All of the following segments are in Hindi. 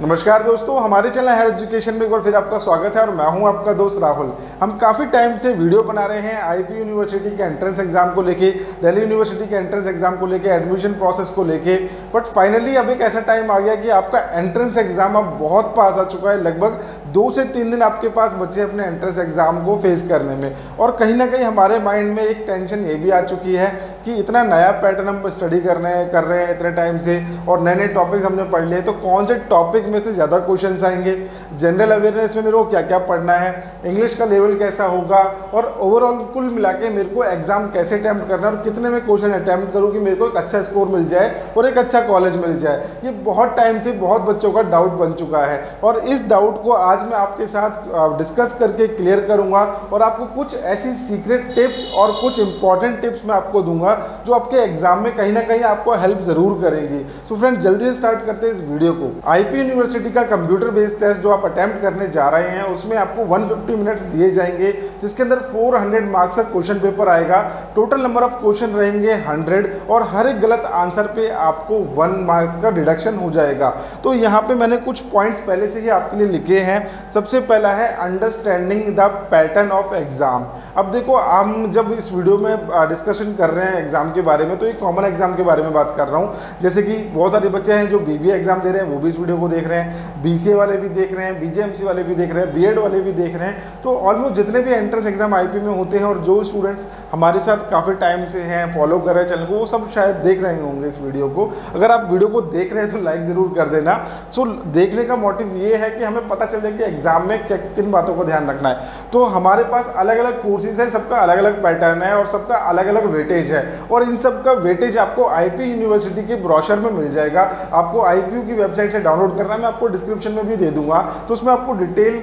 नमस्कार दोस्तों, हमारे चैनल हायर एजुकेशन में एक बार फिर आपका स्वागत है और मैं हूँ आपका दोस्त राहुल। हम काफ़ी टाइम से वीडियो बना रहे हैं आईपी यूनिवर्सिटी के एंट्रेंस एग्ज़ाम को लेके दिल्ली यूनिवर्सिटी के एंट्रेंस एग्ज़ाम को लेके एडमिशन प्रोसेस को लेके। बट फाइनली अब एक ऐसा टाइम आ गया कि आपका एंट्रेंस एग्ज़ाम अब बहुत पास आ चुका है। लगभग दो से तीन दिन आपके पास बच्चे अपने एंट्रेंस एग्ज़ाम को फेस करने में। और कहीं ना कहीं हमारे माइंड में एक टेंशन ये भी आ चुकी है कि इतना नया पैटर्न हम स्टडी कर रहे हैं, कर रहे हैं इतने टाइम से और नए नए टॉपिक्स हमने पढ़ लिए तो कौन से टॉपिक में से ज़्यादा क्वेश्चन आएँगे? जनरल अवेयरनेस में मेरे को क्या क्या पढ़ना है? इंग्लिश का लेवल कैसा होगा? और ओवरऑल कुल मिला के मेरे को एग्ज़ाम कैसे अटैम्प्ट करना है और कितने में क्वेश्चन अटैम्प्ट करूँ कि मेरे को एक अच्छा स्कोर मिल जाए और एक अच्छा कॉलेज मिल जाए? ये बहुत टाइम से बहुत बच्चों का डाउट बन चुका है। और इस डाउट को आज मैं आपके साथ डिस्कस करके क्लियर करूँगा और आपको कुछ ऐसी सीक्रेट टिप्स और कुछ इंपॉर्टेंट टिप्स मैं आपको दूँगा जो आपके एग्ज़ाम में कहीं ना कहीं आपको हेल्प ज़रूर करेंगी। सो so फ्रेंड जल्दी स्टार्ट करते हैं इस वीडियो को। आईपी यूनिवर्सिटी का कंप्यूटर बेस्ड टेस्ट जो आप अटेम्प्ट करने जा रहे हैं, उसमें आपको 150 मिनट्स दिए जाएँगे, जिसके अंदर 400 मार्क्स का क्वेश्चन पेपर आएगा। टोटल नंबर ऑफ़ क्वेश्चन रहेंगे 100 और हर एक गलत आंसर पे आपको वन मार्क का डिडक्शन हो जाएगा। तो यहाँ पे मैंने कुछ पॉइंट्स पहले से ही आपके लिए लिखे हैं। सबसे पहला है understanding the pattern of exam अब देखो, हम जब इस वीडियो में डिस्कशन कर रहे हैं एग्ज़ाम के बारे में तो एक कॉमन एग्ज़ाम के बारे में बात कर रहा हूँ। जैसे कि बहुत सारे बच्चे हैं जो बीबीए एग्ज़ाम दे रहे हैं, वो भी इस वीडियो को देख रहे हैं। बीसीए वाले भी देख रहे हैं बीजेएमसी वाले भी देख रहे हैं बीएड वाले भी देख रहे हैं। तो ऑलमोस्ट जितने भी एंट्रेंस एग्ज़ाम आईपी में होते हैं और जो स्टूडेंट्स हमारे साथ काफ़ी टाइम से हैं फॉलो कर रहे हैं चैनल को, वो सब शायद देख रहे होंगे इस वीडियो को। अगर आप वीडियो को देख रहे हैं तो लाइक ज़रूर कर देना। सो देखने का मोटिव ये है कि हमें पता चल कि एग्ज़ाम में क्या, किन बातों को ध्यान रखना है। तो हमारे पास अलग अलग कोर्सेज हैं, सबका अलग अलग पैटर्न है और सबका अलग अलग वेटेज है। और इन सब का वेटेज आपको आईपी यूनिवर्सिटी के ब्रॉशर में मिल जाएगा। आपको आईपीयू की वेबसाइट से डाउनलोड करना है मैं आपको डिस्क्रिप्शन में भी दे दूँगा। तो उसमें आपको डिटेल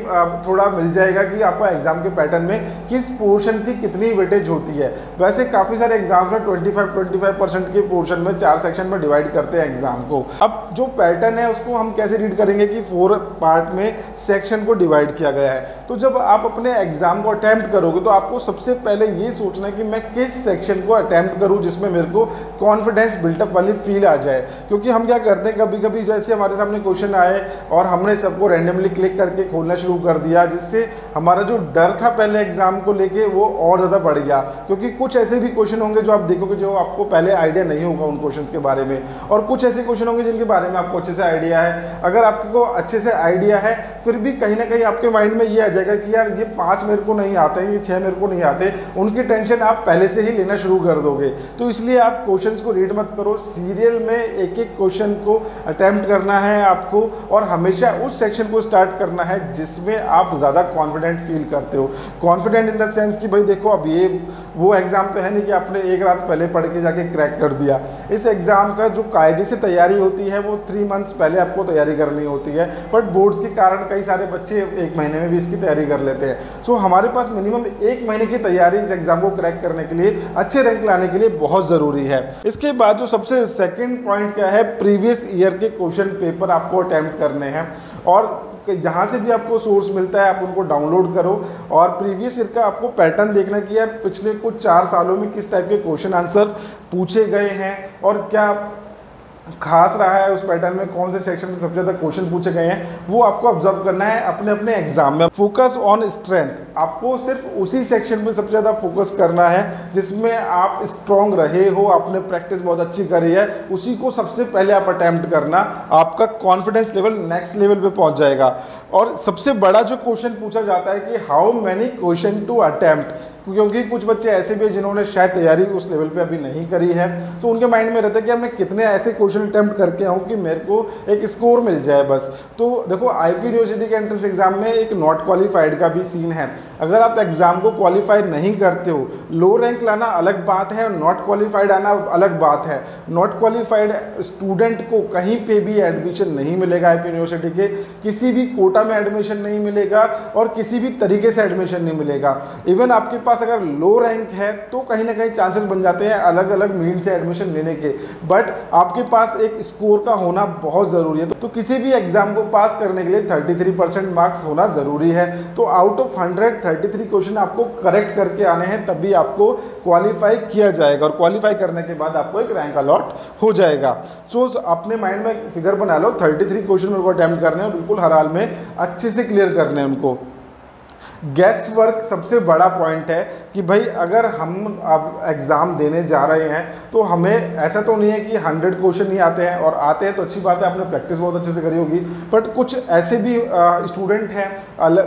थोड़ा मिल जाएगा कि आपका एग्ज़ाम के पैटर्न में किस पोर्शन की कितनी वेटेज होती है। वैसे काफ़ी सारे एग्ज़ाम में 25 25 परसेंट के पोर्शन में, चार सेक्शन में डिवाइड करते हैं एग्ज़ाम को। अब जो पैटर्न है, उसको हम कैसे रीड करेंगे कि फोर पार्ट में सेक्शन को डिवाइड किया गया है? तो जब आप अपने एग्ज़ाम को अटैम्प्ट करोगे तो आपको सबसे पहले ये सोचना है कि मैं किस सेक्शन को अटैम्प्ट करूँ जिसमें मेरे को कॉन्फिडेंस बिल्टअप वाली फील आ जाए। क्योंकि हम क्या करते हैं कभी कभी जैसे हमारे सामने क्वेश्चन आए और हमने सबको रैंडमली क्लिक करके खोलना शुरू कर दिया, जिससे हमारा जो डर था पहले एग्ज़ाम को लेके, वो और ज़्यादा बढ़ गया। क्योंकि कुछ ऐसे भी क्वेश्चन होंगे जो आप देखोगे जो आपको पहले आइडिया नहीं होगा उन क्वेश्चन के बारे में। और कुछ ऐसे क्वेश्चन होंगे जिनके बारे में आपको अच्छे से आइडिया है। अगर आपको अच्छे से आइडिया है, फिर भी कहीं ना कहीं आपके माइंड में ये आ जाएगा कि यार, ये पाँच मेरे को नहीं आते हैं ये छः मेरे को नहीं आते। उनकी टेंशन आप पहले से ही लेना शुरू कर दोगे। तो इसलिए आप क्वेश्चन को रीड मत करो। सीरियल में एक एक क्वेश्चन को अटैम्प्ट करना है आपको। और हमेशा उस सेक्शन को स्टार्ट करना है जिसमें आप ज़्यादा कॉन्फिडेंट फील करते हो। कॉन्फिडेंट इन द सेंस कि भाई देखो अब ये वो एग्ज़ाम तो है नहीं कि आपने एक रात पहले पढ़ के जाके क्रैक कर दिया। इस एग्ज़ाम का जो कायदे से तैयारी होती है वो थ्री मंथ्स पहले आपको तैयारी करनी होती है। बट बोर्ड्स के कारण कई सारे बच्चे एक महीने में भी इसकी तैयारी कर लेते हैं। सो so, हमारे पास मिनिमम एक महीने की तैयारी इस एग्ज़ाम को क्रैक करने के लिए अच्छे रैंक लाने के लिए बहुत ज़रूरी है। इसके बाद जो सबसे सेकेंड पॉइंट क्या है प्रीवियस ईयर के क्वेश्चन पेपर आपको अटैम्प्ट करने हैं। और जहाँ से भी आपको सोर्स मिलता है, आप उनको डाउनलोड करो। और प्रीवियस ईयर का आपको पैटर्न देखना कि यार पिछले कुछ चार सालों में किस टाइप के क्वेश्चन आंसर पूछे गए हैं और क्या खास रहा है उस पैटर्न में कौन से सेक्शन में सबसे ज़्यादा क्वेश्चन पूछे गए हैं, वो आपको ऑब्ज़र्व करना है अपने अपने एग्ज़ाम में। फोकस ऑन स्ट्रेंथ आपको सिर्फ़ उसी सेक्शन में सबसे ज़्यादा फोकस करना है जिसमें आप स्ट्रॉन्ग रहे हो, आपने प्रैक्टिस बहुत अच्छी करी है, उसी को सबसे पहले आप अटैम्प्ट करना, आपका कॉन्फिडेंस लेवल नेक्स्ट लेवल पर पहुँच जाएगा। और सबसे बड़ा जो क्वेश्चन पूछा जाता है कि how many question to attempt क्योंकि कुछ बच्चे ऐसे भी हैं जिन्होंने शायद तैयारी उस लेवल पे अभी नहीं करी है। तो उनके माइंड में रहता है कि मैं कितने ऐसे क्वेश्चन अटैम्प्ट करके आऊँ कि मेरे को एक स्कोर मिल जाए बस। तो देखो आई यूनिवर्सिटी के एंट्रेंस एग्ज़ाम में एक नॉट क्वालिफाइड का भी सीन है। अगर आप एग्ज़ाम को क्वालिफाई नहीं करते हो लो रैंक लाना अलग बात है और नॉट क्वालिफाइड आना अलग बात है। नॉट क्वालिफाइड स्टूडेंट को कहीं पे भी एडमिशन नहीं मिलेगा आई यूनिवर्सिटी के। किसी भी कोटा में एडमिशन नहीं मिलेगा और किसी भी तरीके से एडमिशन नहीं मिलेगा। इवन आपके पास अगर लो रैंक है तो कहीं ना कहीं चांसेस बन जाते हैं अलग अलग मीन से एडमिशन लेने के। बट आपके पास एक स्कोर का होना बहुत ज़रूरी है। तो किसी भी एग्ज़ाम को पास करने के लिए 33 परसेंट मार्क्स होना ज़रूरी है। तो आउट ऑफ़ 100 33 क्वेश्चन आपको करेक्ट करके आने हैं तभी आपको क्वालिफाई किया जाएगा और क्वालिफाई करने के बाद आपको एक रैंक अलॉट हो जाएगा। सो so, अपने माइंड में फिगर बना लो 33 क्वेश्चन मेरे को अटैम्प्ट करने हैं बिल्कुल हर हाल में अच्छे से क्लियर करने हैं उनको। गैस वर्क सबसे बड़ा पॉइंट है कि भाई अगर हम अब एग्ज़ाम देने जा रहे हैं तो हमें ऐसा तो नहीं है कि हंड्रेड क्वेश्चन ही आते हैं और आते हैं तो अच्छी बात है, आपने प्रैक्टिस बहुत अच्छे से करी होगी। बट कुछ ऐसे भी स्टूडेंट हैं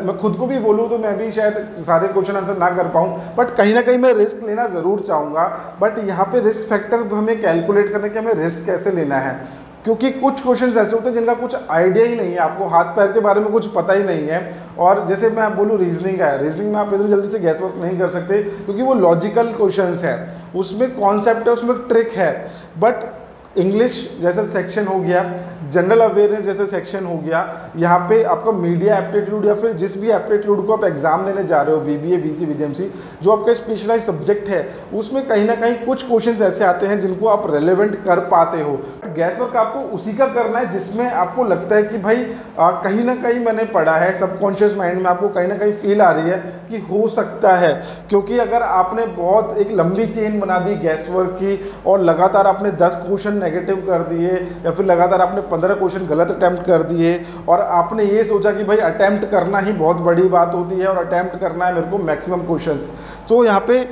मैं खुद को भी बोलूँ तो मैं भी शायद सारे क्वेश्चन आंसर ना कर पाऊँ बट कहीं ना कहीं मैं रिस्क लेना ज़रूर चाहूँगा। बट यहाँ पर रिस्क फैक्टर हमें कैलकुलेट करने के हमें रिस्क कैसे लेना है। क्योंकि कुछ क्वेश्चन ऐसे होते हैं जिनका कुछ आइडिया ही नहीं है, आपको हाथ पैर के बारे में कुछ पता ही नहीं है। और जैसे मैं बोलूँ रीजनिंग है। रीजनिंग में आप इतनी जल्दी से गैस वर्क नहीं कर सकते, क्योंकि वो लॉजिकल क्वेश्चन है। उसमें कॉन्सेप्ट है, उसमें ट्रिक है। बट इंग्लिश जैसा सेक्शन हो गया जनरल अवेयरनेस जैसा सेक्शन हो गया यहाँ पे आपका मीडिया एप्टीट्यूड या फिर जिस भी एप्टीट्यूड को आप एग्ज़ाम देने जा रहे हो बीबीए बीसी बीजेएमसी जो आपका स्पेशलाइज सब्जेक्ट है उसमें कहीं ना कहीं कुछ क्वेश्चंस ऐसे आते हैं जिनको आप रेलेवेंट कर पाते हो। गैस वर्क आपको उसी का करना है जिसमें आपको लगता है कि भाई आ, कहीं ना कहीं मैंने पढ़ा है सबकॉन्शियस माइंड में आपको कहीं ना कहीं फील आ रही है कि हो सकता है। क्योंकि अगर आपने बहुत एक लंबी चेन बना दी गैस वर्क की और लगातार आपने दस क्वेश्चन नेगेटिव कर दिए या फिर लगातार आपने पंद्रह क्वेश्चन गलत अटैम्प्ट कर दिए और आपने ये सोचा कि भाई अटैम्प्ट करना ही बहुत बड़ी बात होती है और अटैम्प्ट करना है मेरे को मैक्सिमम क्वेश्चन तो यहाँ पे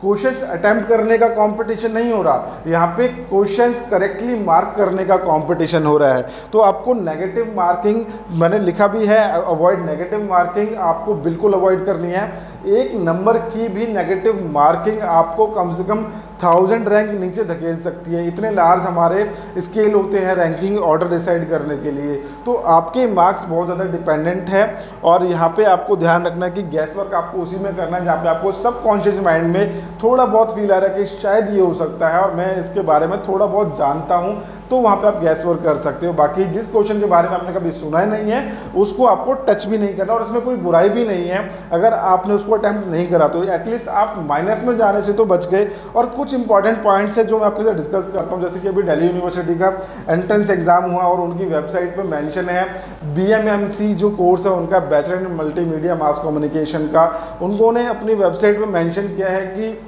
क्वेश्चंस अटेम्प्ट करने का कंपटीशन नहीं हो रहा, यहाँ पे क्वेश्चंस करेक्टली मार्क करने का कंपटीशन हो रहा है। तो आपको नेगेटिव मार्किंग मैंने लिखा भी है अवॉइड नेगेटिव मार्किंग आपको बिल्कुल अवॉइड करनी है। एक नंबर की भी नेगेटिव मार्किंग आपको कम से कम थाउज़ेंड रैंक नीचे धकेल सकती है। इतने लार्ज हमारे स्केल होते हैं रैंकिंग ऑर्डर डिसाइड करने के लिए। तो आपके मार्क्स बहुत ज़्यादा डिपेंडेंट है और यहाँ पे आपको ध्यान रखना है कि गैस वर्क आपको उसी में करना है जहाँ पे आपको सब कॉन्शियस माइंड में थोड़ा बहुत फील आ रहा है कि शायद ये हो सकता है और मैं इसके बारे में थोड़ा बहुत जानता हूँ तो वहाँ पे आप गैस वर्क कर सकते हो। बाकी जिस क्वेश्चन के बारे में आपने कभी सुना ही नहीं है, उसको आपको टच भी नहीं करना और इसमें कोई बुराई भी नहीं है। अगर आपने उसको अटैम्प्ट नहीं करा तो एटलीस्ट आप माइनस में जाने से तो बच गए। और कुछ इंपॉर्टेंट पॉइंट्स है जो मैं आपके साथ डिस्कस करता हूँ, जैसे कि अभी दिल्ली यूनिवर्सिटी का एंट्रेंस एग्ज़ाम हुआ और उनकी वेबसाइट पर मैंशन है बीएमएमसी जो कोर्स है, उनका bachelor in multimedia mass communication का। उन्होंने अपनी वेबसाइट पर मैंशन किया है कि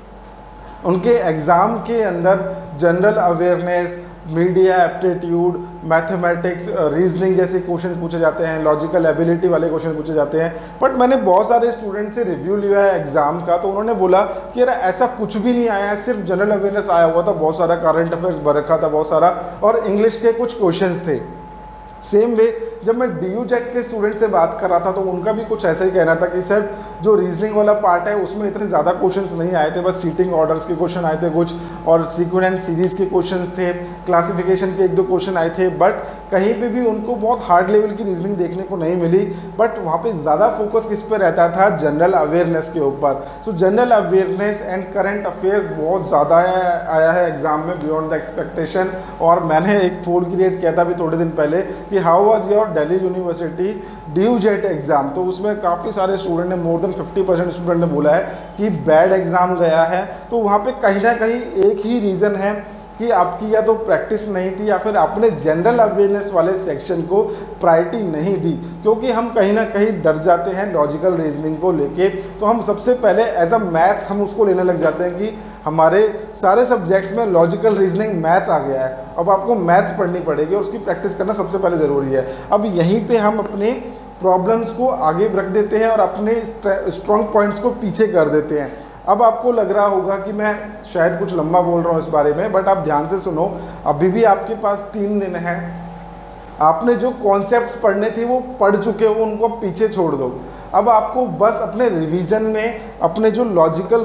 उनके एग्ज़ाम के अंदर general awareness media aptitude mathematics reasoning जैसे क्वेश्चन पूछे जाते हैं लॉजिकल एबिलिटी वाले क्वेश्चन पूछे जाते हैं। बट मैंने बहुत सारे स्टूडेंट से रिव्यू लिया है एग्ज़ाम का तो उन्होंने बोला कि यार ऐसा कुछ भी नहीं आया है, सिर्फ़ जनरल अवेयरनेस आया हुआ था, बहुत सारा करंट अफेयर्स भर रखा था, बहुत सारा। और इंग्लिश के कुछ क्वेश्चन थे। सेम वे जब मैं डी यू जेट के स्टूडेंट से बात कर रहा था तो उनका भी कुछ ऐसा ही कहना था कि, सर, जो रीजनिंग वाला पार्ट है, उसमें इतने ज़्यादा क्वेश्चंस नहीं आए थे, बस सीटिंग ऑर्डर्स के क्वेश्चन आए थे, कुछ और सीक्वेंट सीरीज़ के क्वेश्चन थे क्लासिफिकेशन के एक दो क्वेश्चन आए थे बट कहीं पे भी उनको बहुत हार्ड लेवल की रीजनिंग देखने को नहीं मिली बट वहाँ पर ज़्यादा फोकस किस पर रहता था? जनरल अवेयरनेस के ऊपर. So general awareness and current affairs बहुत ज़्यादा आया है एग्ज़ाम में बियॉन्ड द एक्सपेक्टेशन और मैंने एक पोल क्रिएट किया था अभी थोड़े दिन पहले कि how was your Delhi university DU JAT exam तो उसमें काफ़ी सारे स्टूडेंट ने मोर देन 50 परसेंट स्टूडेंट ने बोला है कि बैड एग्ज़ाम गया है तो वहाँ पे कहीं ना कहीं एक ही रीज़न है कि आपकी या तो प्रैक्टिस नहीं थी या फिर आपने जनरल अवेयरनेस वाले सेक्शन को प्रायोरिटी नहीं दी, क्योंकि हम कहीं ना कहीं डर जाते हैं लॉजिकल रीजनिंग को लेके। तो हम सबसे पहले एज अ मैथ्स हम उसको लेने लग जाते हैं कि हमारे सारे सब्जेक्ट्स में लॉजिकल रीजनिंग मैथ आ गया है। अब आपको मैथ्स पढ़नी पड़ेगी उसकी प्रैक्टिस करना सबसे पहले ज़रूरी है। अब यहीं पर हम अपने प्रॉब्लम्स को आगे रख देते हैं और अपने स्ट्रॉन्ग पॉइंट्स को पीछे कर देते हैं। अब आपको लग रहा होगा कि मैं शायद कुछ लंबा बोल रहा हूँ इस बारे में बट आप ध्यान से सुनो, अभी भी आपके पास तीन दिन है। आपने जो कॉन्सेप्ट्स पढ़ने थे, वो पढ़ चुके हो, उनको पीछे छोड़ दो। अब आपको बस अपने रिवीजन में, अपने जो लॉजिकल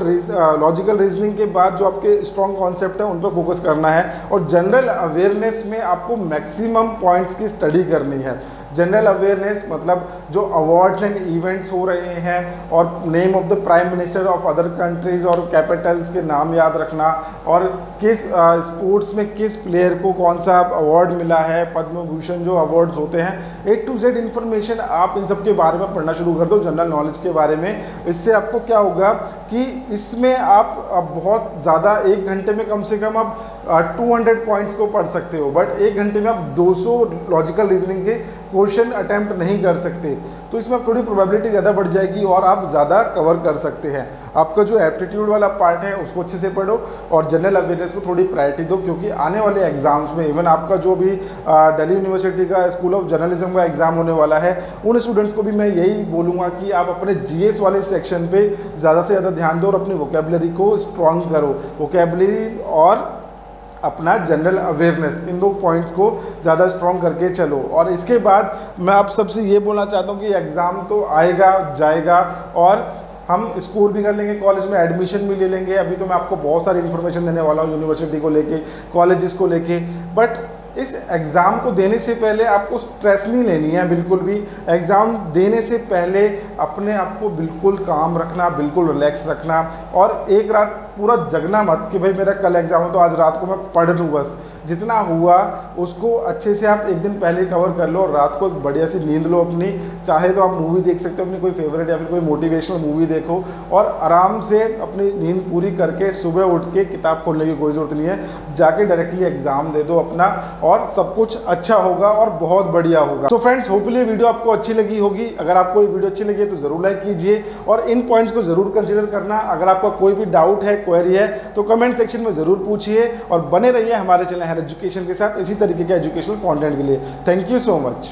लॉजिकल रीजनिंग के बाद जो आपके स्ट्रॉन्ग कॉन्सेप्ट है, उन पर फोकस करना है। और जनरल अवेयरनेस में आपको मैक्सिमम पॉइंट्स की स्टडी करनी है। जनरल अवेयरनेस मतलब जो अवार्ड्स एंड इवेंट्स हो रहे हैं और name of the prime minister of other countries और कैपिटल्स के नाम याद रखना और किस स्पोर्ट्स में किस प्लेयर को कौन सा अवार्ड मिला है पद्म भूषण जो अवार्ड्स होते हैं ए टू जेड इन्फॉर्मेशन आप इन सब के बारे में पढ़ना शुरू कर दो जनरल नॉलेज के बारे में। इससे आपको क्या होगा कि इसमें आप बहुत ज़्यादा, एक घंटे में कम से कम आप 200 पॉइंट्स को पढ़ सकते हो बट एक घंटे में आप 200 लॉजिकल रीजनिंग के क्वेश्चन अटैम्प्ट नहीं कर सकते तो इसमें थोड़ी प्रोबेबिलिटी ज़्यादा बढ़ जाएगी और आप ज़्यादा कवर कर सकते हैं। आपका जो एप्टीट्यूड वाला पार्ट है, उसको अच्छे से पढ़ो और जनरल अवेयरनेस को थोड़ी प्रायोरिटी दो, क्योंकि आने वाले एग्ज़ाम्स में इवन आपका जो भी दिल्ली यूनिवर्सिटी का स्कूल ऑफ़ जर्नलिज्म का एग्ज़ाम होने वाला है, उन स्टूडेंट्स को भी मैं यही बोलूँगा कि आप अपने जीएस वाले सेक्शन पर ज़्यादा से ज़्यादा ध्यान दो और अपनी वोकेबलरी को स्ट्रॉन्ग करो। वोकेबलरी और अपना जनरल अवेयरनेस इन दो पॉइंट्स को ज़्यादा स्ट्रॉन्ग करके चलो। और इसके बाद मैं आप सबसे ये बोलना चाहता हूँ कि एग्ज़ाम तो आएगा, जाएगा और हम स्कोर भी कर लेंगे कॉलेज में एडमिशन भी ले लेंगे। अभी तो मैं आपको बहुत सारी इन्फॉर्मेशन देने वाला हूँ यूनिवर्सिटी को लेके कॉलेजेस को लेके। बट इस एग्ज़ाम को देने से पहले आपको स्ट्रेस नहीं लेनी है, बिल्कुल भी। एग्ज़ाम देने से पहले अपने आप को बिल्कुल काम रखना, बिल्कुल रिलैक्स रखना और एक रात पूरा जगना मत कि भाई मेरा कल एग्ज़ाम हो तो आज रात को मैं पढ़ लूँ बस। जितना हुआ, उसको अच्छे से आप एक दिन पहले कवर कर लो और रात को एक बढ़िया सी नींद लो अपनी। चाहे तो आप मूवी देख सकते हो, अपनी कोई फेवरेट या फिर कोई मोटिवेशनल मूवी देखो और आराम से अपनी नींद पूरी करके सुबह उठ के किताब खोलने की कोई ज़रूरत नहीं है। जाके डायरेक्टली एग्ज़ाम दे दो अपना और सब कुछ अच्छा होगा और बहुत बढ़िया होगा। तो फ्रेंड्स होपफुली वीडियो आपको अच्छी लगी होगी। अगर आपको ये वीडियो अच्छी लगी है तो ज़रूर लाइक कीजिए और इन पॉइंट्स को ज़रूर कंसिडर करना। अगर आपका कोई भी डाउट है क्वेरी है तो कमेंट सेक्शन में ज़रूर पूछिए और बने रहिए हमारे चैनल हायर एजुकेशन के साथ इसी तरीके के एजुकेशनल कॉन्टेंट के लिए. Thank you so much